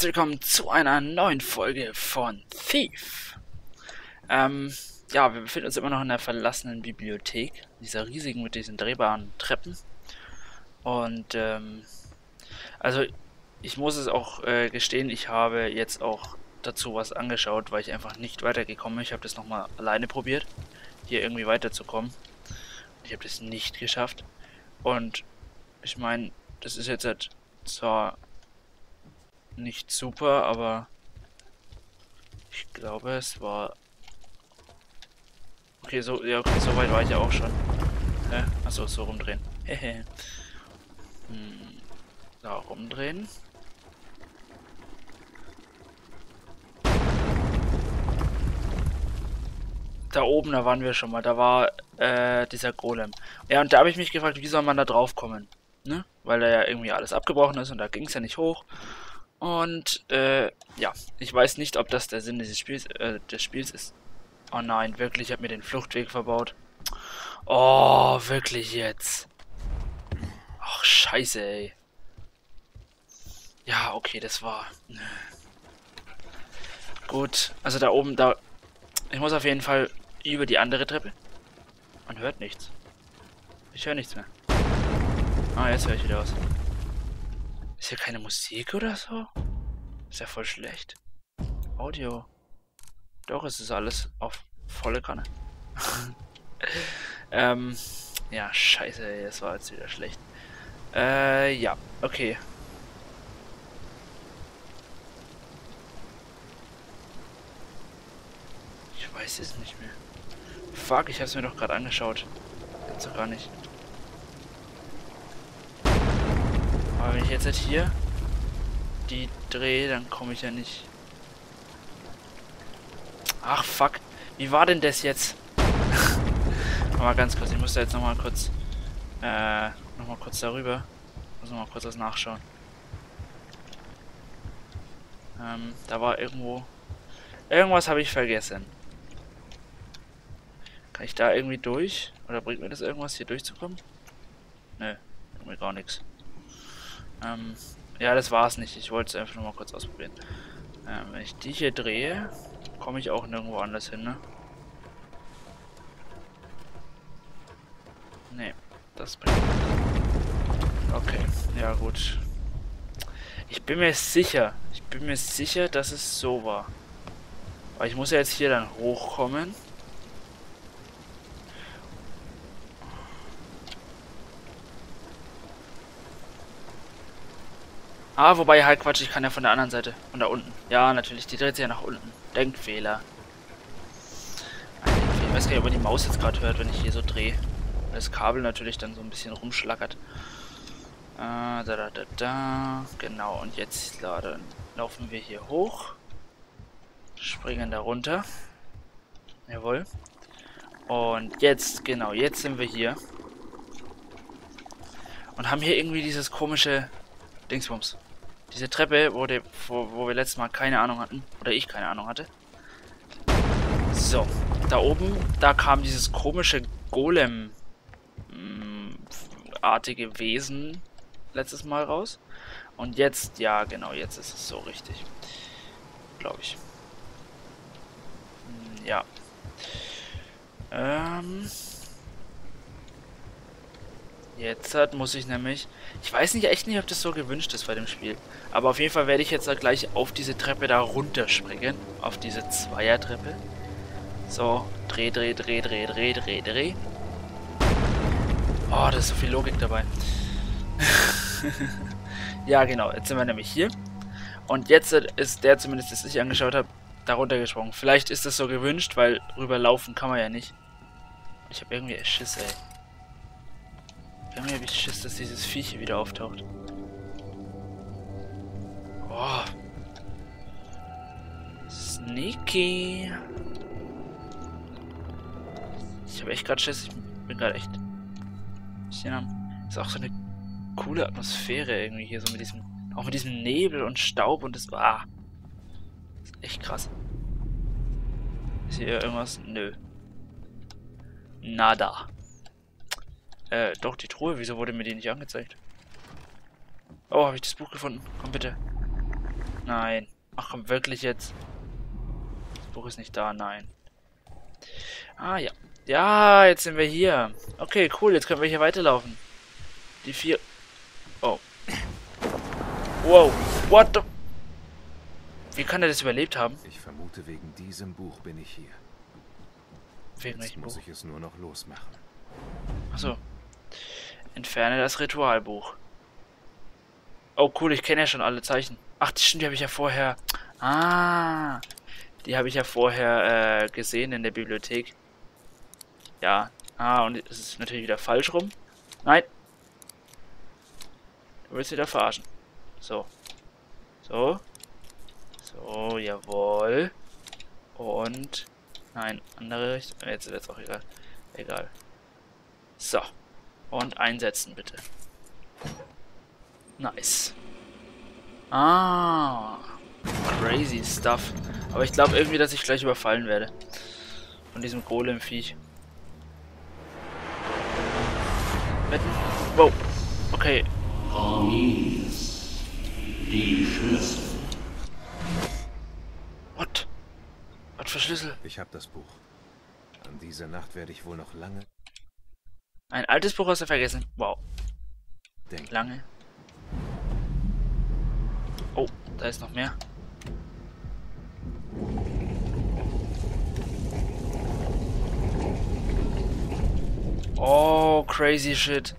herzlich willkommen zu einer neuen Folge von Thief. Ähm, ja, wir befinden uns immer noch in der verlassenen Bibliothek, dieser riesigen mit diesen drehbaren Treppen. Und, ähm, also, ich muss es auch äh, gestehen, ich habe jetzt auch dazu was angeschaut, weil ich einfach nicht weitergekommen bin. Ich habe das nochmal alleine probiert, hier irgendwie weiterzukommen. Ich habe das nicht geschafft. Und ich meine, das ist jetzt halt zwar nicht super, aber ich glaube, es war... Okay, so, ja, okay, so weit war ich ja auch schon. Hä? Achso, so rumdrehen. Hm, da rumdrehen. Da oben, da waren wir schon mal. Da war äh, dieser Golem. Ja, und da habe ich mich gefragt, wie soll man da drauf kommen? Ne? Weil da ja irgendwie alles abgebrochen ist und da ging es ja nicht hoch. Und äh, ja, ich weiß nicht, ob das der Sinn dieses Spiels, äh, des Spiels ist. Oh nein, wirklich, ich habe mir den Fluchtweg verbaut. Oh, wirklich jetzt. Ach, scheiße, ey. Ja, okay, das war... Gut, also da oben, da... Ich muss auf jeden Fall über die andere Treppe. Man hört nichts. Ich höre nichts mehr. Ah, jetzt höre ich wieder was. Ist hier keine Musik oder so? Ist ja voll schlecht. Audio. Doch, es ist alles auf volle Kanne. ähm, ja, scheiße, das war jetzt wieder schlecht. Äh, ja, okay. Ich weiß es nicht mehr. Fuck, ich hab's mir doch gerade angeschaut. Jetzt doch gar nicht. Aber wenn ich jetzt halt hier die drehe, dann komme ich ja nicht. Ach fuck. Wie war denn das jetzt? mal ganz kurz, ich muss da jetzt nochmal kurz äh, nochmal kurz darüber. Muss nochmal kurz was nachschauen. Ähm, da war irgendwo. Irgendwas habe ich vergessen. Kann ich da irgendwie durch? Oder bringt mir das irgendwas, hier durchzukommen? Nö, irgendwie gar nichts. Ähm, ja, das war's nicht. Ich wollte es einfach nur mal kurz ausprobieren. Ähm, wenn ich die hier drehe, komme ich auch nirgendwo anders hin, ne? Nee, das bringt Okay, ja gut. Ich bin mir sicher, ich bin mir sicher, dass es so war. Aber ich muss ja jetzt hier dann hochkommen. Ah, wobei halt Quatsch, ich kann ja von der anderen Seite. Von da unten. Ja, natürlich, die dreht sich ja nach unten. Denkfehler. Ich weiß gar nicht, ob man die Maus jetzt gerade hört, wenn ich hier so drehe. Das Kabel natürlich dann so ein bisschen rumschlackert. Äh, da, da, da, da. Genau, und jetzt laden, laufen wir hier hoch. Springen da runter. Jawohl. Und jetzt, genau, jetzt sind wir hier. Und haben hier irgendwie dieses komische Dingsbums. Diese Treppe, wo, die, wo, wo wir letztes Mal keine Ahnung hatten. Oder ich keine Ahnung hatte. So. Da oben, da kam dieses komische Golem-artige mm, Wesen letztes Mal raus. Und jetzt, ja genau, jetzt ist es so richtig. Glaube ich. Hm, ja. Ähm... Jetzt muss ich nämlich... Ich weiß nicht echt nicht, ob das so gewünscht ist bei dem Spiel. Aber auf jeden Fall werde ich jetzt gleich auf diese Treppe da runterspringen. Auf diese Zweiertreppe. So, dreh, dreh, dreh, dreh, dreh, dreh, dreh. Oh, da ist so viel Logik dabei. ja, genau. Jetzt sind wir nämlich hier. Und jetzt ist der zumindest, das ich angeschaut habe, da runtergesprungen. Vielleicht ist das so gewünscht, weil rüberlaufen kann man ja nicht. Ich habe irgendwie Schiss, ey. Irgendwie habe ich Schiss, dass dieses Viech wieder auftaucht. Oh. Sneaky. Ich habe echt gerade Schiss. Ich bin gerade echt... Ist auch so eine coole Atmosphäre irgendwie hier, so mit diesem... Auch mit diesem Nebel und Staub und das... Ah. Ist echt krass. Ist hier irgendwas? Nö. Nada. Äh, doch, die Truhe. Wieso wurde mir die nicht angezeigt? Oh, habe ich das Buch gefunden? Komm bitte. Nein. Ach komm, wirklich jetzt? Das Buch ist nicht da, nein. Ah, ja. Ja, jetzt sind wir hier. Okay, cool, jetzt können wir hier weiterlaufen. Die vier... Oh. Wow, what the... Wie kann er das überlebt haben? Ich vermute, wegen diesem Buch bin ich hier. Wegen Jetzt welchem muss Buch? ich es nur noch losmachen. Achso. Entferne das Ritualbuch. Oh, cool, ich kenne ja schon alle Zeichen. Ach, die stimmt, die habe ich ja vorher... Ah, die habe ich ja vorher äh, gesehen in der Bibliothek. Ja. Ah, und es ist natürlich wieder falsch rum. Nein. Du willst wieder verarschen. So. So. So, jawohl. Und... Nein, andere Richtung. Jetzt ist jetzt auch egal. Egal. So. Und einsetzen, bitte. Nice. Ah. Crazy stuff. Aber ich glaube irgendwie, dass ich gleich überfallen werde. Von diesem Golem-Viech. Wetten? Wow. Okay. Cornelius, die Schlüssel. What? Was für Schlüssel? Ich habe das Buch. An dieser Nacht werde ich wohl noch lange Ein altes Buch hast du vergessen. Wow. denken. Lange. Oh, da ist noch mehr. Oh, crazy shit.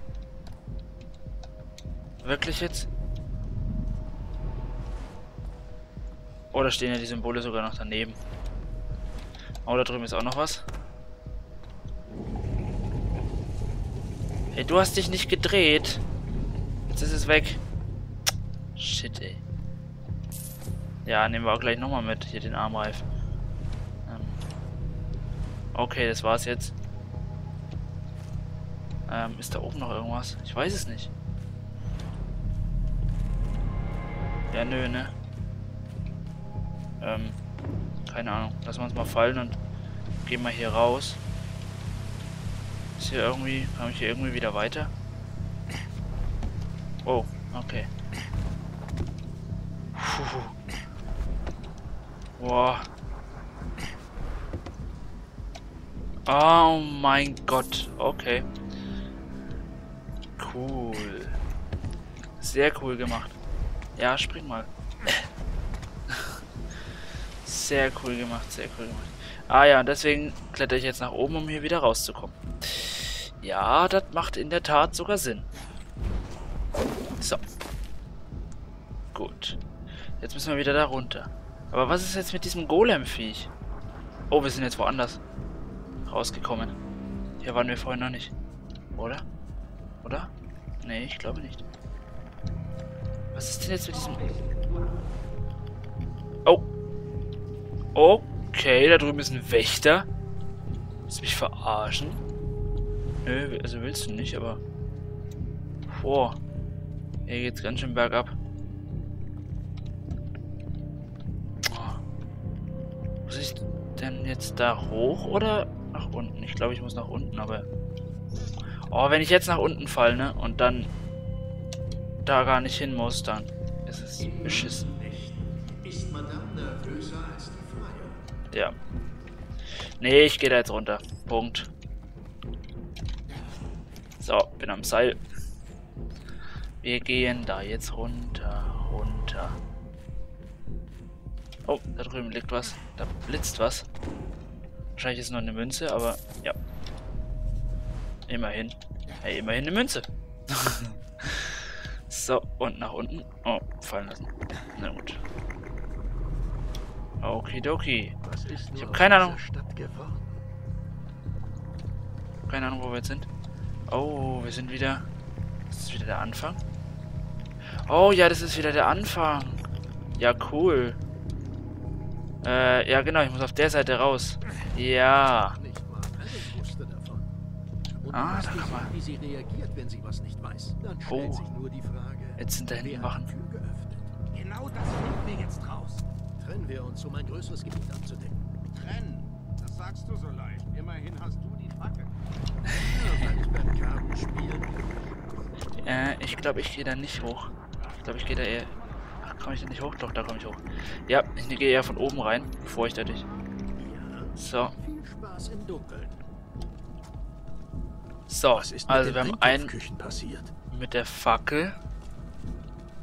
Wirklich jetzt? Oh, da stehen ja die Symbole sogar noch daneben. Oh, da drüben ist auch noch was. Ey, du hast dich nicht gedreht. Jetzt ist es weg. Shit, ey. Ja, nehmen wir auch gleich nochmal mit. Hier den Armreif. Ähm. Okay, das war's jetzt. Ähm, ist da oben noch irgendwas? Ich weiß es nicht. Ja, nö, ne? Ähm, keine Ahnung. Lassen wir uns mal fallen und gehen mal hier raus. Ist hier irgendwie, komme ich hier irgendwie wieder weiter? Oh, okay. Puh. Boah. Oh mein Gott, okay. Cool. Sehr cool gemacht. Ja, spring mal. Sehr cool gemacht, sehr cool gemacht. Ah ja, deswegen kletter ich jetzt nach oben, um hier wieder rauszukommen. Ja, das macht in der Tat sogar Sinn. So. Gut. Jetzt müssen wir wieder da runter. Aber was ist jetzt mit diesem Golem-Viech? Oh, wir sind jetzt woanders rausgekommen. Hier waren wir vorhin noch nicht. Oder? Oder? Nee, ich glaube nicht. Was ist denn jetzt mit diesem... Oh. Okay, da drüben ist ein Wächter. Willst mich verarschen? Nö, also willst du nicht, aber... Boah. Hier geht's ganz schön bergab. Muss ich denn jetzt da hoch oder nach unten? Ich glaube, ich muss nach unten, aber... Oh, wenn ich jetzt nach unten falle, ne? Und dann da gar nicht hin muss, dann ist es beschissen. Ja. Nee, ich gehe da jetzt runter. Punkt. So, bin am Seil. Wir gehen da jetzt runter, runter. Oh, da drüben liegt was. Da blitzt was. Wahrscheinlich ist es nur eine Münze, aber ja. Immerhin. Hey, immerhin eine Münze. so, und nach unten. Oh, fallen lassen. Na gut. Okidoki. Was ist Ich nur hab aus keine Ahnung. Keine Ahnung, wo wir jetzt sind. Oh, wir sind wieder... Ist das wieder der Anfang? Oh, ja, das ist wieder der Anfang. Ja, cool. Äh, ja, genau, ich muss auf der Seite raus. Ja. Ah, da kann man- gesehen, wie sie reagiert, wenn sie was nicht weiß. Dann stellt Oh. sich nur die Frage, Jetzt sind da hinten Wachen. Genau das finden wir jetzt raus. Trennen wir uns, um ein größeres Gebiet abzudecken. Trennen. Das sagst du so leicht. Immerhin hast du die Äh, ich glaube, ich gehe da nicht hoch. Ich glaube, ich gehe da eher... Ach, Komme ich denn nicht hoch? Doch, da komme ich hoch. Ja, ich gehe eher von oben rein, bevor ich da durch. So. So, also wir haben einen mit der Fackel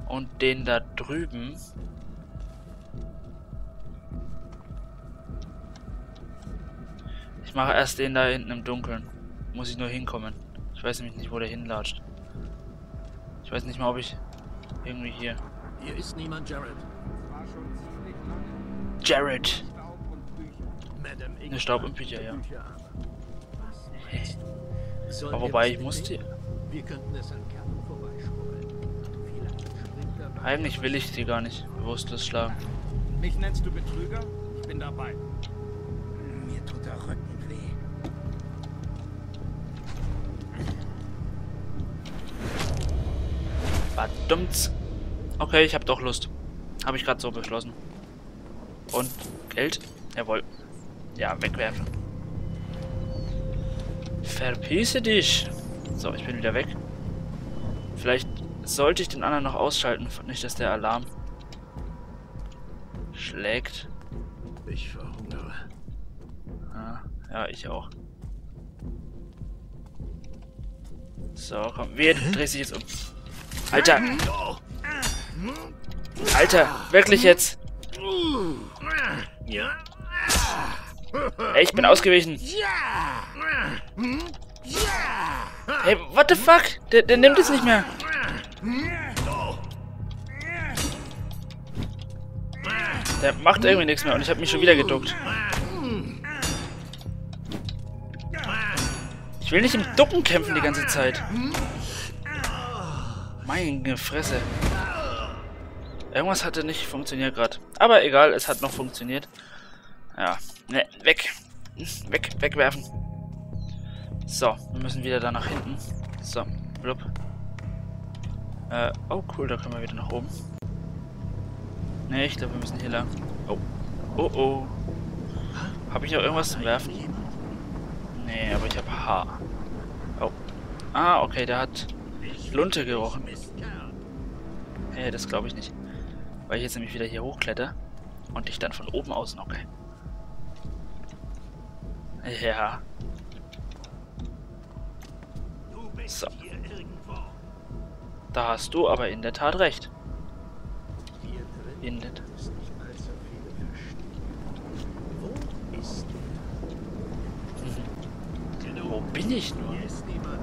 und den da drüben. Ich mache erst den da hinten im Dunkeln. Muss ich nur hinkommen. Ich weiß nämlich nicht, wo der hinlatscht. Ich weiß nicht mal, ob ich irgendwie hier. Hier ist niemand, Jared. Jared! Staub und Bücher. Madame Ingrid Ne, Staub und Bücher, ja. Aber wobei, ich musste. Wir könnten es an vorbeischmuggeln. Eigentlich will ich die gar nicht bewusstlos schlagen. Mich nennst du Betrüger? Ich bin dabei. Verdammt. Okay, ich habe doch Lust. Habe ich gerade so beschlossen. Und Geld? Jawohl. Ja, wegwerfen. Verpisse dich. So, ich bin wieder weg. Vielleicht sollte ich den anderen noch ausschalten. Nicht, dass der Alarm schlägt. Ich verhungere. Ah, ja, ich auch. So, komm. Wer dreht sich jetzt um? Alter! Alter, wirklich jetzt? Ey, ich bin ausgewichen. Hey, what the fuck? Der, der nimmt es nicht mehr. Der macht irgendwie nichts mehr und ich habe mich schon wieder geduckt. Ich will nicht im Ducken kämpfen die ganze Zeit. Meine Fresse. Irgendwas hatte nicht funktioniert gerade. Aber egal, es hat noch funktioniert. Ja, ne, weg. Weg, wegwerfen. So, wir müssen wieder da nach hinten. So, blub. Äh, oh cool, da können wir wieder nach oben. Ne, ich glaube, wir müssen hier lang. Oh. Oh oh. Habe ich noch irgendwas zum Werfen? Nee, aber ich habe Haar. Oh. Ah, okay, der hat Lunte gerochen. Nee, das glaube ich nicht. Weil ich jetzt nämlich wieder hier hochkletter und dich dann von oben ausnocke. Ja. Du bist So. Da hast du aber in der Tat recht. In der er? Genug. Wo bin ich nur? Hier ist niemand.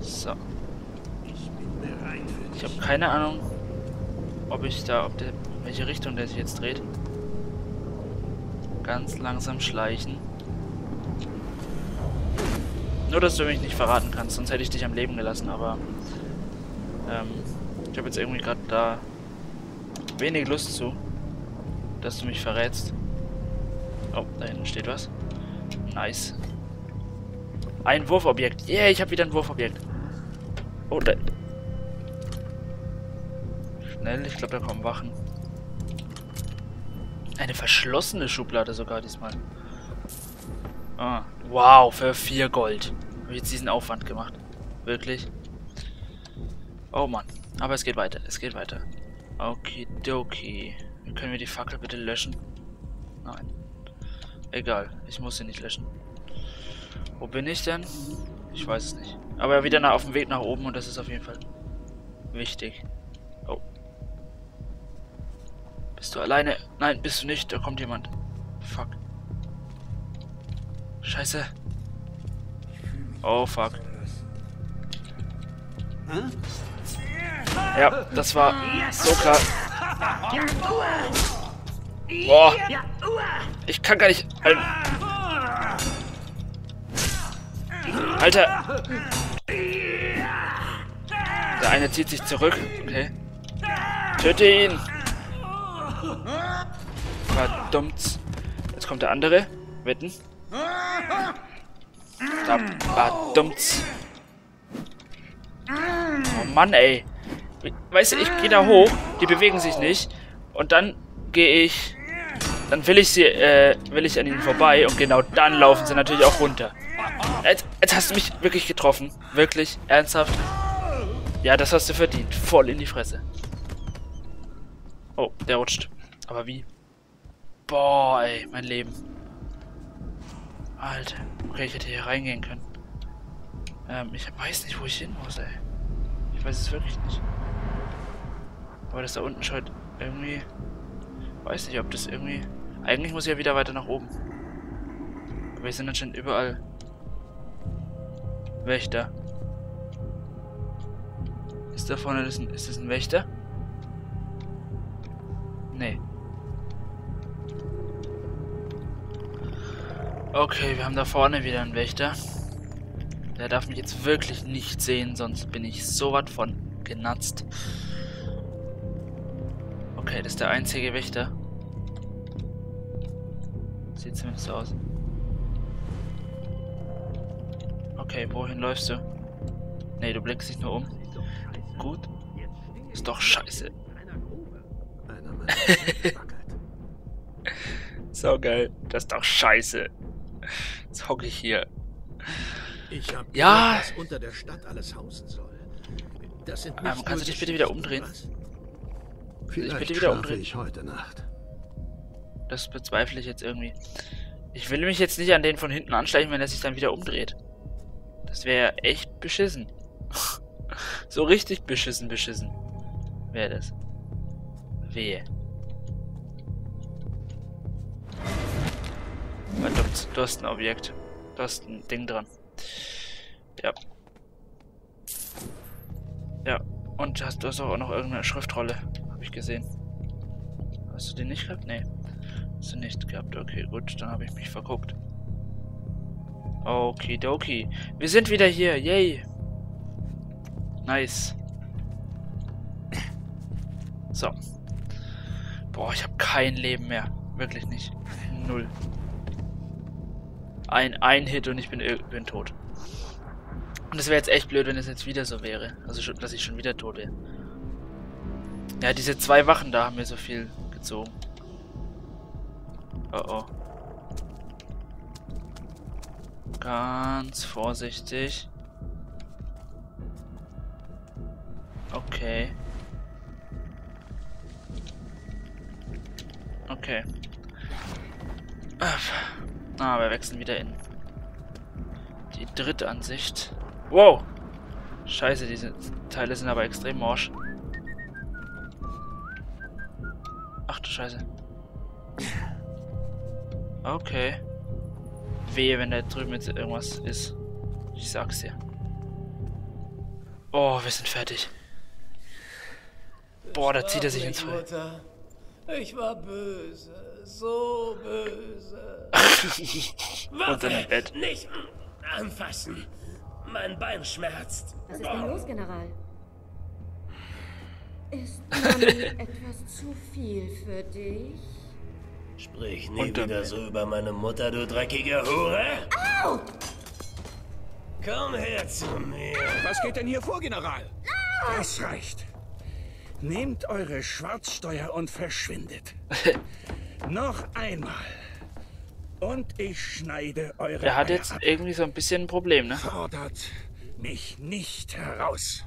So. Ich bin bereit für Ich habe keine Ahnung, ob ich da, ob der, welche Richtung der sich jetzt dreht. Ganz langsam schleichen. Nur, dass du mich nicht verraten kannst, sonst hätte ich dich am Leben gelassen, aber ähm, ich habe jetzt irgendwie gerade da wenig Lust zu, dass du mich verrätst. Oh, da hinten steht was. Nice. Ein Wurfobjekt. Yeah, ich habe wieder ein Wurfobjekt. Oh, da, Schnell, ich glaube, da kommen Wachen. Eine verschlossene Schublade sogar diesmal. Ah, wow, für 4 Gold. Habe ich jetzt diesen Aufwand gemacht. Wirklich? Oh Mann. Aber es geht weiter, es geht weiter. Okidoki. Können wir die Fackel bitte löschen? Nein. Egal, ich muss sie nicht löschen. Wo bin ich denn? Ich weiß es nicht. Aber wieder nach, auf dem Weg nach oben und das ist auf jeden Fall wichtig. Bist du alleine? Nein, bist du nicht. Da kommt jemand. Fuck. Scheiße. Oh, fuck. Ja, das war so klar. Boah. Ich kann gar nicht... Alter. Der eine zieht sich zurück. Okay. Töte ihn. Verdammt. Jetzt kommt der andere. Wetten. Da, verdammt. Oh Mann, ey. Weißt du, ich gehe da hoch, die bewegen sich nicht. Und dann gehe ich. Dann will ich sie, äh, will ich an ihnen vorbei und genau dann laufen sie natürlich auch runter. Jetzt, Jetzt hast du mich wirklich getroffen. Wirklich, ernsthaft. Ja, das hast du verdient. Voll in die Fresse. Oh, der rutscht. Aber wie? Boah, ey, mein Leben. Alter. Okay, ich hätte hier reingehen können. Ähm, ich weiß nicht, wo ich hin muss, ey. Ich weiß es wirklich nicht. Aber das da unten schaut irgendwie... Weiß nicht, ob das irgendwie... Eigentlich muss ich ja wieder weiter nach oben. Aber hier sind anscheinend überall Wächter. Ist da vorne das ein, ist das ein Wächter? Nee. Okay, wir haben da vorne wieder einen Wächter. Der darf mich jetzt wirklich nicht sehen, sonst bin ich so was von genatzt. Okay, das ist der einzige Wächter. Sieht zumindest so aus. Okay, wohin läufst du? Nee, du blickst dich nur um. Gut. Ist doch scheiße. So geil. Das ist doch scheiße. Jetzt hocke ich hier. Ich hab Ja. gehört, was unter der Stadt alles hausen soll. Das sind Ähm, kannst du dich bitte wieder umdrehen? was? Vielleicht bitte wieder umdrehen? ich heute Nacht. Das bezweifle ich jetzt irgendwie. Ich will mich jetzt nicht an den von hinten anschleichen, wenn er sich dann wieder umdreht. Das wäre echt beschissen. so richtig beschissen, beschissen. Wäre das. Wehe. Verdammt, du hast ein Objekt. Du hast ein Ding dran. Ja. Ja. Und hast, du hast auch noch irgendeine Schriftrolle. Habe ich gesehen. Hast du die nicht gehabt? Nee. Hast du nicht gehabt. Okay, gut. Dann habe ich mich verguckt. Okidoki. Wir sind wieder hier. Yay. Nice. So. Boah, ich habe kein Leben mehr. Wirklich nicht. Null. Ein, ein Hit und ich bin, bin tot. Und es wäre jetzt echt blöd, wenn es jetzt wieder so wäre. Also, dass ich schon wieder tot wäre. Ja, diese zwei Wachen da haben mir so viel gezogen. Oh oh. Ganz vorsichtig. Okay. Okay. Ah, wir wechseln wieder in die dritte Ansicht. Wow! Scheiße, diese Teile sind aber extrem morsch. Ach du Scheiße. Okay. Wehe, wenn da drüben jetzt irgendwas ist. Ich sag's dir. Oh, wir sind fertig. Boah, da zieht er sich ins Feuer. Ich war böse, so böse. Unter dem Bett. Nicht anfassen. Mein Bein schmerzt. Was ist denn los, General? Ist Mami etwas zu viel für dich? Sprich nie wieder Bett. so über meine Mutter, du dreckige Hure. Komm her zu mir. Was geht denn hier vor, General? Das reicht. Nehmt eure Schwarzsteuer und verschwindet. Noch einmal. Und ich schneide eure Er hat Eier jetzt ab. irgendwie so ein bisschen ein Problem, ne? Fordert mich nicht heraus.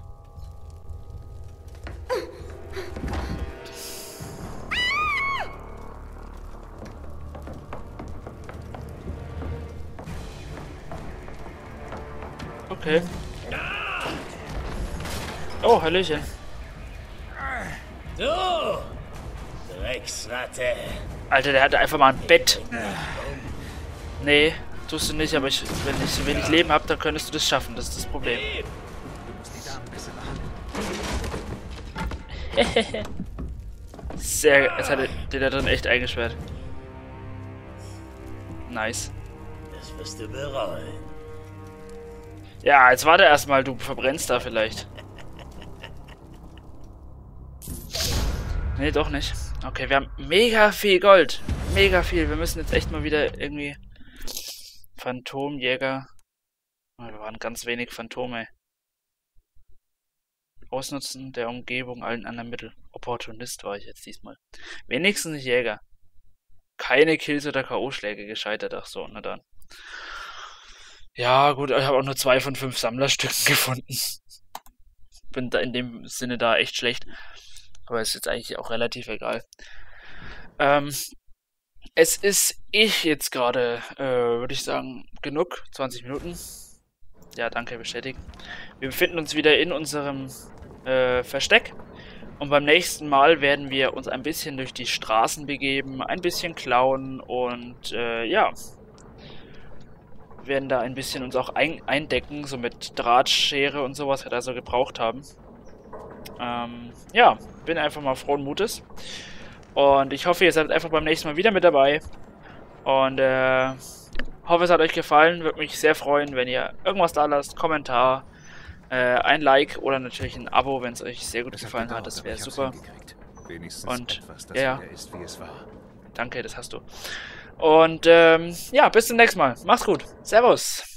Okay. Oh, Hallöchen. Du! Drecksratte. Alter, der hatte einfach mal ein Bett. Nee, tust du nicht, aber ich, wenn ich so wenig Leben habe, dann könntest du das schaffen. Das ist das Problem. Sehr, jetzt hat er den da drin echt eingesperrt. Nice. Das wirst du bereuen. Ja, jetzt warte erstmal, du verbrennst da vielleicht. Nee, doch nicht. Okay, wir haben mega viel Gold. Mega viel. Wir müssen jetzt echt mal wieder irgendwie Phantomjäger. Wir waren ganz wenig Phantome. Ausnutzen der Umgebung allen anderen Mittel. Opportunist war ich jetzt diesmal. Wenigstens Jäger. Keine Kills oder K.O.-Schläge gescheitert. Ach so, na dann. Ja, gut, ich habe auch nur zwei von fünf Sammlerstücken gefunden. Bin da in dem Sinne da echt schlecht. Aber ist jetzt eigentlich auch relativ egal. Ähm, es ist ich jetzt gerade, äh, würde ich sagen, genug. 20 Minuten. Ja, danke, bestätigt. Wir befinden uns wieder in unserem äh, Versteck. Und beim nächsten Mal werden wir uns ein bisschen durch die Straßen begeben, ein bisschen klauen und äh, ja, werden da ein bisschen uns auch ein eindecken, so mit Drahtschere und sowas, was wir da so gebraucht haben. Ähm, ja, bin einfach mal frohen Mutes. Und ich hoffe, ihr seid einfach beim nächsten Mal wieder mit dabei. Und äh, hoffe, es hat euch gefallen. Würde mich sehr freuen, wenn ihr irgendwas da lasst. Kommentar, äh, ein Like oder natürlich ein Abo, wenn es euch sehr gut gefallen hat. Das wäre super. Und ja, ist. Danke, das hast du. Und ähm, ja, bis zum nächsten Mal. Mach's gut. Servus.